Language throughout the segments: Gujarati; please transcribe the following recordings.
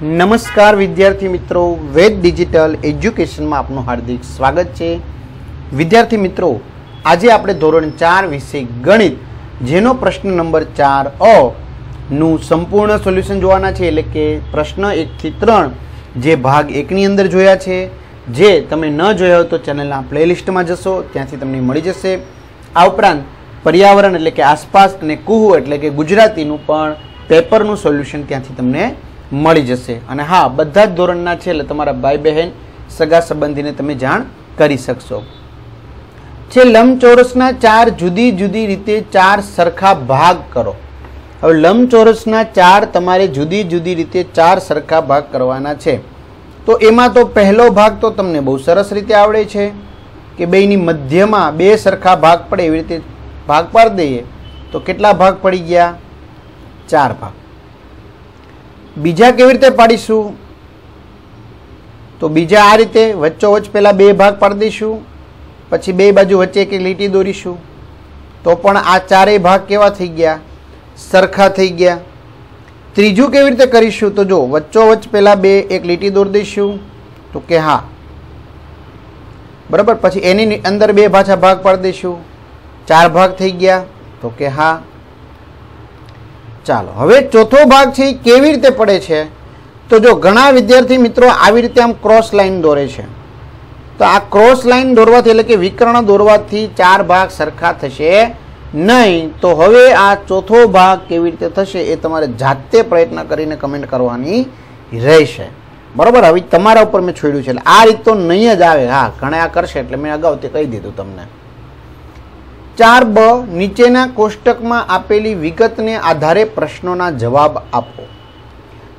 નમસ્કાર વિદ્યાર્થી મિત્રો, વેદ ડિજિટલ એજ્યુકેશનમાં આપનું હાર્દિક સ્વાગત છે. વિદ્યાર્થી મિત્રો, આજે આપણે ધોરણ ચાર વિષય ગણિત, જેનો પ્રશ્ન નંબર ચાર અ નું સંપૂર્ણ સોલ્યુશન જોવાના છે, એટલે કે પ્રશ્ન એકથી ત્રણ જે ભાગ એકની અંદર જોયા છે. જે તમે ન જોયા હોય તો ચેનલના પ્લેલિસ્ટમાં જશો, ત્યાંથી તમને મળી જશે. આ ઉપરાંત પર્યાવરણ, એટલે કે આસપાસ અને કુહુ, એટલે કે ગુજરાતીનું પણ પેપરનું સોલ્યુશન ત્યાંથી તમને મળી જશે. અને હા, બધા જ ધોરણના છે એટલે તમારા ભાઈ બહેન સગા સંબંધીને તમે જાણ કરી શકશો. છે લંબચોરસના ચાર જુદી જુદી રીતે ચાર સરખા ભાગ કરો. હવે લંબચોરસના ચાર તમારે જુદી જુદી રીતે ચાર સરખા ભાગ કરવાના છે. તો એમાં તો પહેલો ભાગ તો તમને બહુ સરસ રીતે આવડે છે કે બેની મધ્યમાં બે સરખા ભાગ પડે એવી રીતે ભાગ પાડી દઈએ તો કેટલા ભાગ પડી ગયા? ચાર ભાગ. બીજા કેવી રીતે પાડીશું? તો બીજા આ રીતે વચ્ચોવચ્ચ પહેલાં બે ભાગ પાડી દઈશું, પછી બે બાજુ વચ્ચે એક એક લીટી દોરીશું. તો પણ આ ચારેય ભાગ કેવા થઈ ગયા? સરખા થઈ ગયા. ત્રીજું કેવી રીતે કરીશું? તો જો વચ્ચોવચ્ચ પહેલાં બે એક લીટી દોરી દઈશું, તો કે હા. બરાબર? પછી એની અંદર બે પાછા ભાગ પાડી દઈશું. ચાર ભાગ થઈ ગયા, તો કે હા. ચાલો. હવે ચોથો ભાગ છે એ કેવી રીતે પડે છે? તો જો ઘણા વિદ્યાર્થી મિત્રો આવી રીતે આમ ક્રોસ લાઈન દોરે છે. તો આ ક્રોસ લાઈન દોરવાથી એટલે કે વિકર્ણ દોરવાથી ચાર ભાગ સરખા થશે નહીં. તો હવે આ ચોથો ભાગ કેવી રીતે થશે એ તમારે જાતે પ્રયત્ન કરીને કમેન્ટ કરવાની રહેશે. બરાબર? હવે તમારા ઉપર મેં છોડ્યું છે. એટલે આ રીત તો નહીં જ આવે. હા, ઘણા આ કરશે એટલે મેં અગાઉથી કહી દીધું તમને. ચાર બ નીચેના કોષ્ટકમાં આપેલી વિગતને આધારે પ્રશ્નોના જવાબ આપો.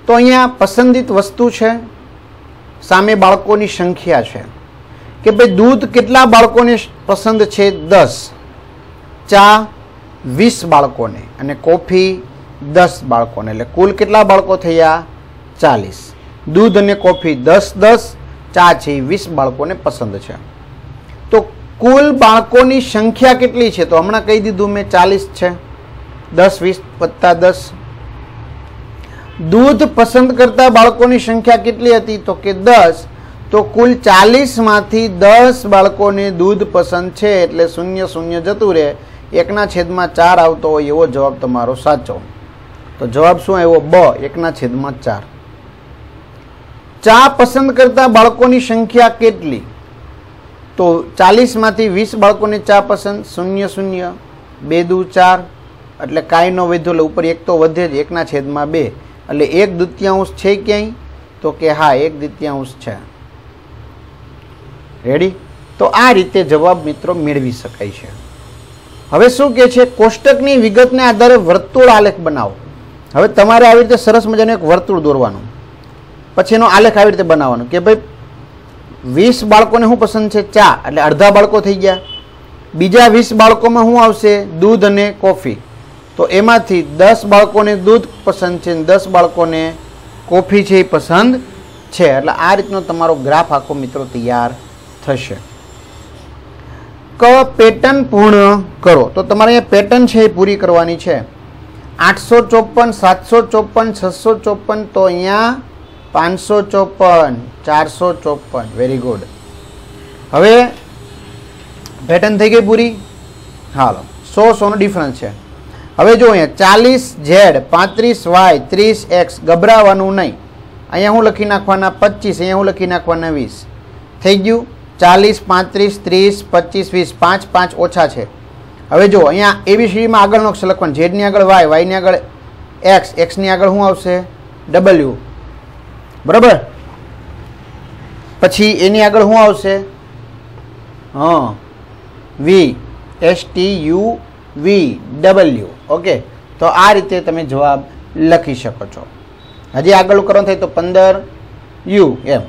તો અહીંયા પસંદિત વસ્તુ છે, સામે બાળકોની સંખ્યા છે. કે ભાઈ દૂધ કેટલા બાળકોને પસંદ છે? દસ. ચા વીસ બાળકોને અને કોફી દસ બાળકોને. એટલે કુલ કેટલા બાળકો થયા? ચાલીસ. દૂધ અને કોફી દસ દસ, ચા છે વીસ બાળકોને પસંદ છે. કુલ બાળકોની સંખ્યા કેટલી છે? તો હમણાં કહી દીધું મેં ચાલીસ છે. દસ, વીસ વત્તા દસ. દૂધ પસંદ કરતા બાળકોની સંખ્યા કેટલી હતી? તો કે દસ. તો કુલ ચાલીસમાંથી દસ બાળકોને દૂધ પસંદ છે એટલે શૂન્ય શૂન્ય જતું રહે. એકના છેદમાં ચાર આવતો હોય એવો જવાબ તમારો સાચો. તો જવાબ શું આવ્યો? બ, એકના છેદમાં ચાર. ચા પસંદ કરતા બાળકોની સંખ્યા કેટલી? તો ચાલીસમાંથી વીસ બાળકોને ચા પસંદ, શૂન્ય શૂન્ય, બે દુ ચાર, એટલે કાંઈ ન વધ્યો એટલે ઉપર એક તો વધે જ, એકના છેદમાં બે. એટલે એક દ્વિતીયાંશ છે ક્યાંય? તો કે હા, એક દ્વિતીયાંશ છે. રેડી તો આ રીતે જવાબ મિત્રો મેળવી શકાય છે. હવે શું કે છે? કોષ્ટકની વિગતને આધારે વર્તુળ આલેખ બનાવો. હવે તમારે આવી રીતે સરસ મજાનું એક વર્તુળ દોરવાનું. પછી એનો આલેખ આવી રીતે બનાવવાનો કે ભાઈ વીસ બાળકોને શું પસંદ છે? ચા. એટલે અડધા બાળકો થઈ ગયા. બીજા વીસ બાળકોમાં શું આવશે? દૂધ અને કોફી. તો એમાંથી દસ બાળકોને દૂધ પસંદ છે દસ બાળકોને કોફી છે એ પસંદ છે. એટલે આ રીતનો તમારો ગ્રાફ આખો મિત્રો તૈયાર થશે. ક પેટર્ન પૂર્ણ કરો. તો તમારે અહીંયા પેટર્ન છે એ પૂરી કરવાની છે. આઠસો ચોપન, સાતસો ચોપન, છસો ચોપન તો અહીંયા પાંચસો ચોપન, ચારસો ચોપન. વેરી ગુડ હવે પેટર્ન થઈ ગઈ પૂરી? હાલો, સો, સોનો ડિફરન્સ છે. હવે જો અહીંયા ચાલીસ ઝેડ પાંત્રીસ વાય ત્રીસ એક્સ ગભરાવાનું નહીં. અહીંયા હું લખી નાખવાના પચીસ, અહીંયા હું લખી નાખવાના વીસ. થઈ ગયું? ચાલીસ, પાંત્રીસ, ત્રીસ, પચીસ, વીસ. પાંચ પાંચ ઓછા છે. હવે જો અહીંયા એબીસીડીમાં આગળનો અક્ષર લખવાનો ઝેડની આગળ વાય વાયની આગળ એક્સ એક્સની આગળ શું આવશે? ડબલ્યુ બરાબર? પછી એની આગળ શું આવશે? હં. V S T U V W okay તો આ રીતે તમે જવાબ લખી શકો છો. હજી આગળ કરવાનું થાય તો પંદર યુ એમ.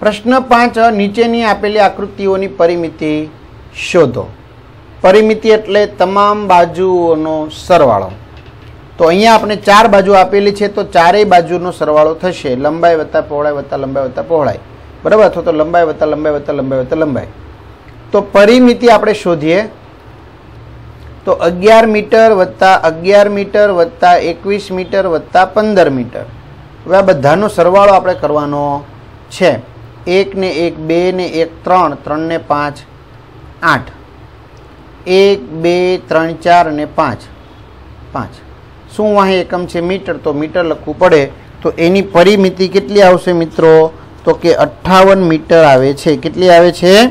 પ્રશ્ન પાંચ, નીચેની આપેલી આકૃતિઓની પરિમિતિ શોધો. પરિમિતિ એટલે તમામ બાજુઓનો સરવાળો. તો અહીંયા આપણે ચાર બાજુ આપેલી છે, તો ચારેય બાજુનો સરવાળો થશે. લંબાઈ વત્તા પહોળાઈ વત્તા લંબાઈ વત્તા પહોળાઈ. બરાબર? અથવા તો લંબાઈ વત્તા લંબાઈ વત્તા લંબાઈ વત્તા લંબાઈ. તો પરિમિતિ આપણે શોધીએ. તો અગિયાર મીટર વત્તા અગિયાર મીટર વત્તા એકવીસ મીટર વત્તા પંદર મીટર. હવે આ બધાનો સરવાળો આપણે કરવાનો છે. એક ને એક, બે ને એક, ત્રણ. ત્રણ ને પાંચ, આઠ. એક, બે, ત્રણ, ચાર ને પાંચ. પાંચ. શું વાહે એકમ છે મીટર? તો મીટર લખવું પડે. તો એની પરિમિતિ કેટલી આવશે મિત્રો? તો કે અઠ્ઠાવન મીટર આવે છે. કેટલી આવે છે?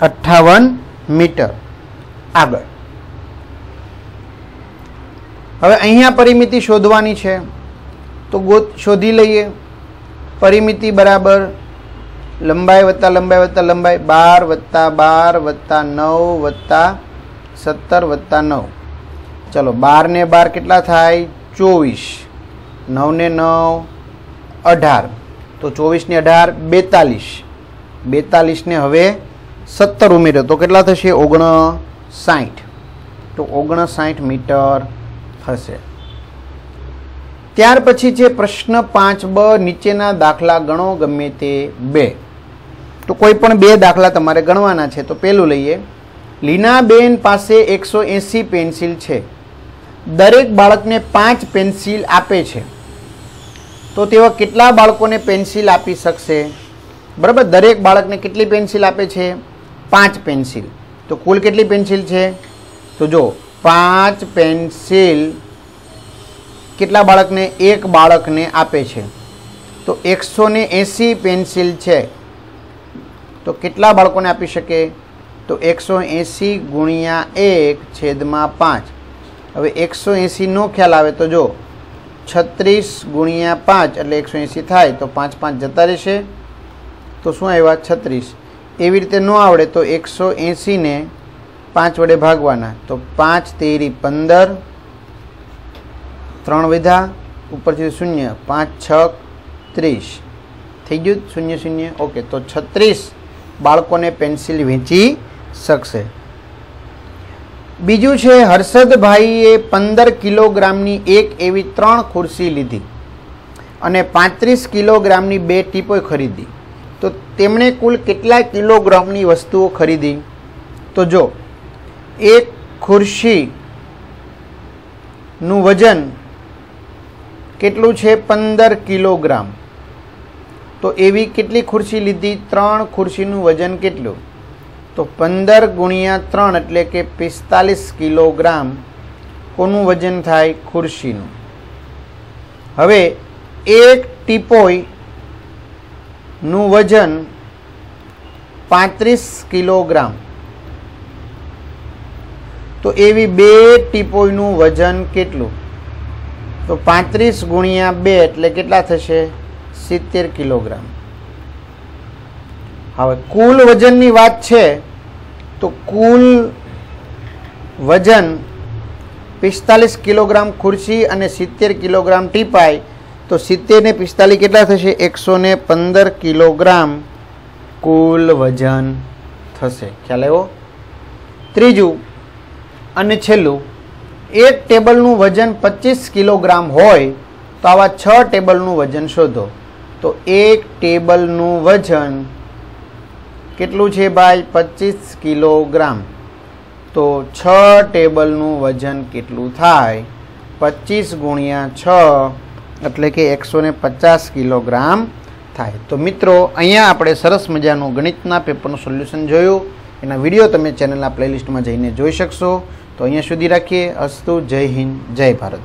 અઠ્ઠાવન મીટર. આગળ. હવે અહીંયા પરિમિતિ શોધવાની છે. તો ગોત, શોધી લઈએ. પરિમિતિ બરાબર લંબાઈ વત્તા લંબાઈ વત્તા લંબાઈ બાર વત્તા બાર વત્તા નવ વત્તા સત્તર વત્તા નવ. ચલો, બાર ને બાર કેટલા થાય? ચોવીસ. નવ ને નવ, અઢાર. તો ચોવીસ ને અઢાર, બેતાલીસ. બેતાલીસ ને હવે સત્તર ઉમેર્યો. તો કેટલા થશે? ઓગણ સાઠ તો ઓગણસાઠ મીટર થશે. ત્યાર પછી છે પ્રશ્ન પાંચ બ નીચેના દાખલા ગણો, ગમે તે બે. તો કોઈ પણ બે દાખલા તમારે ગણવાના છે, તો પેલું લઈએ. લીનાબેન પાસે એકસો એંસી પેન્સિલ છે. દરેક બાળકને પાંચ પેન્સિલ આપે છે. તો તેઓ કેટલા બાળકોને પેન્સિલ આપી શકશે? બરાબર, દરેક બાળકને કેટલી પેન્સિલ આપે છે? પાંચ પેન્સિલ. તો કુલ કેટલી પેન્સિલ છે? તો જો, પાંચ પેન્સિલ કેટલા બાળકને? એક બાળકને આપે છે. તો એકસો ને એંસી પેન્સિલ છે. તો કેટલા બાળકોને આપી શકે? તો એકસો એંસી ગુણ્યા એક છેદમાં પાંચ. હવે એકસો એંસીનો ખ્યાલ આવે તો જો છત્રીસ ગુણ્યા પાંચ એટલે એકસો એંસી થાય તો પાંચ પાંચ જતા રહેશે. તો શું આવ્યા? છત્રીસ. એવી રીતે ન આવડે તો એકસો એંસીને પાંચ વડે ભાગવાના. તો પાંચ તેરી પંદર, ત્રણ વિધા, ઉપરથી શૂન્ય, પાંચ છ ત્રીસ. થઈ ગયું? શૂન્ય શૂન્ય. ઓકે, તો છત્રીસ બાળકોને પેન્સિલ વેચી શકશે. બીજું છે, હર્ષદભાઈએ પંદર કિલોગ્રામની એક એવી ત્રણ ખુરશી લીધી અને પાંત્રીસ કિલોગ્રામની બે ટીપો ખરીદી. તો તેમણે કુલ કેટલા કિલોગ્રામની વસ્તુઓ ખરીદી? તો જો, એક ખુરશીનું વજન કેટલું છે, પંદર કિલોગ્રામ? તો એવી કેટલી ખુરશી લીધી? ત્રણ ખુરશીનું વજન કેટલું? તો પંદર ગુણ્યા ત્રણ એટલે કે પિસ્તાલીસ કિલોગ્રામ કોનું વજન થાય ખુરશીનું? હવે એક ટીપોયનું વજન પાંત્રીસ કિલોગ્રામ. તો એવી બે ટીપોયનું વજન કેટલું? તો પાંત્રીસ ગુણ્યા બે એટલે કેટલા થશે? સિત્તેર કિલોગ્રામ. હવે કુલ વજનની વાત છે, તો કુલ વજન પિસ્તાલીસ કિલોગ્રામ ખુરશી અને સિત્તેર કિલોગ્રામ ટીપાય તો સિત્તેર ને પિસ્તાલીસ કેટલા થશે? એકસો ને પંદર કિલોગ્રામ કુલ વજન થશે. ખ્યાલ આવ્યો? ત્રીજું અને છેલ્લું, એક ટેબલનું વજન પચીસ કિલોગ્રામ હોય, તો આવા છ ટેબલનું વજન શોધો. તો એક ટેબલનું વજન કેટલું છે ભાઈ? પચીસ કિલોગ્રામ. તો છ ટેબલનું વજન કેટલું થાય? પચીસ ગુણ્યા છ એટલે કે એકસો પચાસ કિલોગ્રામ થાય. તો મિત્રો, અહીંયા આપણે સરસ મજાનું ગણિતના પેપરનું સોલ્યુશન જોયું. એના વીડિયો તમે ચેનલના પ્લેલિસ્ટમાં જઈને જોઈ શકશો. તો અહીંયા સુધી રાખીએ. અસ્તુ, જય હિન્દ, જય ભારત.